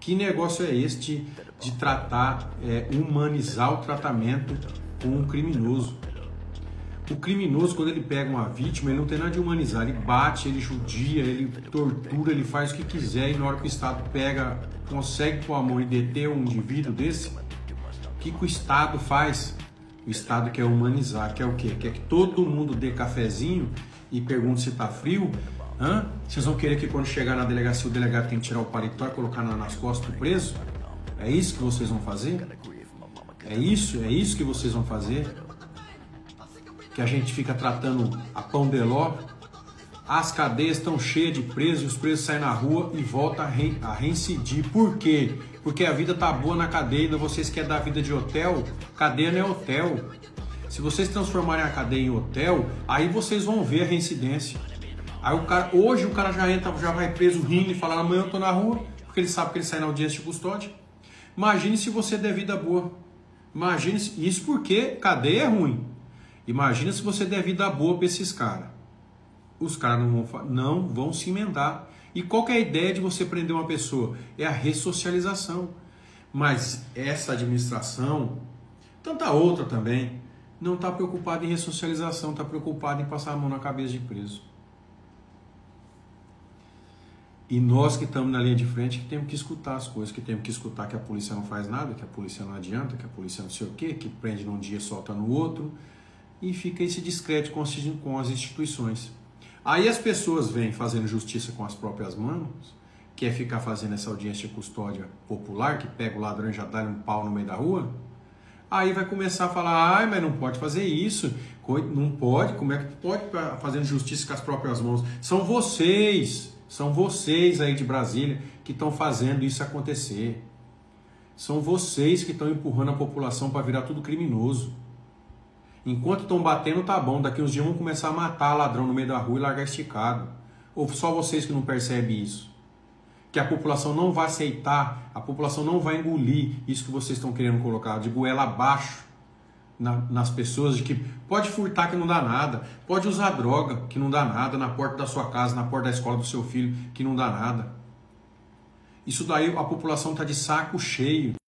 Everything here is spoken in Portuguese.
Que negócio é este de tratar, é, humanizar o tratamento com um criminoso? O criminoso, quando ele pega uma vítima, ele não tem nada de humanizar. Ele bate, ele judia, ele tortura, ele faz o que quiser. E na hora que o Estado pega, consegue com a mão e deter um indivíduo desse, o que, que o Estado faz? O Estado quer humanizar, quer o quê? Quer que todo mundo dê cafezinho e pergunte se está frio. Hã? Vocês vão querer que quando chegar na delegacia o delegado tem que tirar o paletó e colocar nas costas do preso? É isso que vocês vão fazer? É isso? É isso que vocês vão fazer? que a gente fica tratando a pão de ló, as cadeias estão cheias de presos, os presos saem na rua e voltam a, re, a reincidir. Por quê? Porque a vida tá boa na cadeia, e vocês querem dar vida de hotel, cadeia não é hotel. Se vocês transformarem a cadeia em hotel, aí vocês vão ver a reincidência. Aí o cara, hoje o cara já entra, já vai preso rindo e fala amanhã eu tô na rua, porque ele sabe que ele sai na audiência de custódia. Imagine se você der vida boa. Imagine isso porque cadeia é ruim. Imagina se você der vida boa para esses caras. Os caras não vão, não vão se emendar. E qual é a ideia de você prender uma pessoa? É a ressocialização. Mas essa administração, tanta outra também, não está preocupada em ressocialização, está preocupada em passar a mão na cabeça de preso. E nós que estamos na linha de frente que temos que escutar as coisas, que temos que escutar que a polícia não faz nada, que a polícia não adianta, que a polícia não sei o quê, que prende num dia e solta no outro e fica esse discreto com as instituições. Aí as pessoas vêm fazendo justiça com as próprias mãos, quer ficar fazendo essa audiência de custódia popular, que pega o ladrão e já dá um pau no meio da rua, aí vai começar a falar, ai, mas não pode fazer isso, não pode, como é que pode fazendo justiça com as próprias mãos? São vocês, são vocês aí de Brasília que estão fazendo isso acontecer. São vocês que estão empurrando a população para virar tudo criminoso. Enquanto estão batendo, tá bom. Daqui uns dias vão começar a matar ladrão no meio da rua e largar esticado. Ou só vocês que não percebem isso? Que a população não vai aceitar, a população não vai engolir isso que vocês estão querendo colocar, de goela abaixo na, nas pessoas, de que pode furtar que não dá nada, pode usar droga que não dá nada, na porta da sua casa, na porta da escola do seu filho que não dá nada. Isso daí a população está de saco cheio.